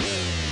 Yeah.